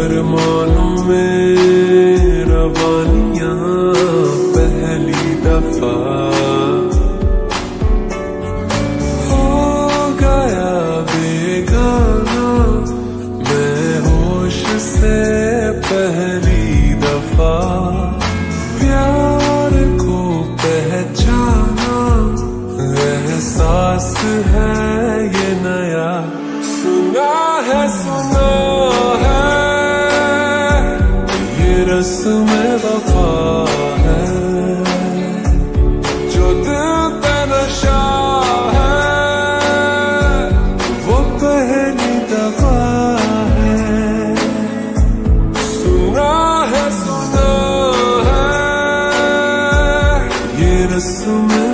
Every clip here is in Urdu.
شانوں میں روانیاں پہلی دفعہ رسم وفا ہے۔ جو دل پہ ہے، وہ پہلی دفعہ ہے۔ سنا ہے سنا ہے۔ یہ رسم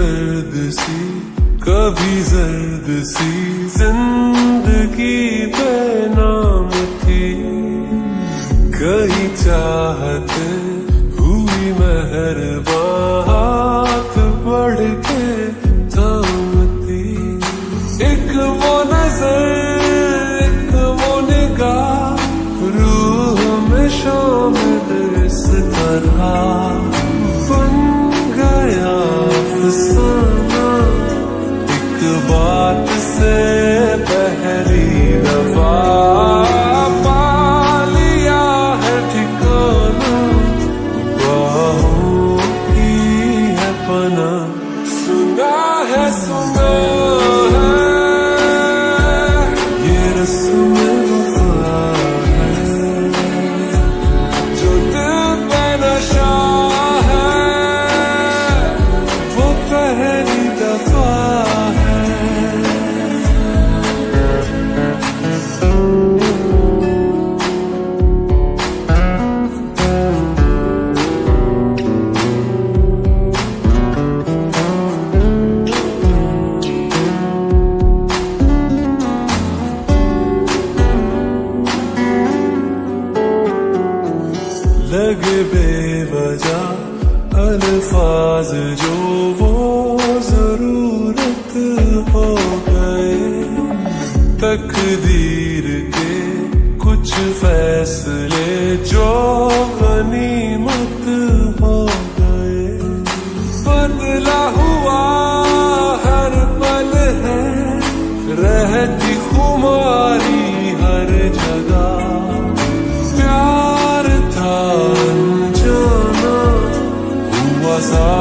درد سی، کبھی زرد سی، زندگی بے نام تھی۔ کئی چاہت ہوئی مہربان ہاتھ بڑھ بے وجہ الفاظ جو وہ ضرورت ہو گئے۔ تقدیر کے کچھ فیصلے جو غنیمت ہو گئے۔ بدلا ہوا ہر پل ہے، رہتی So.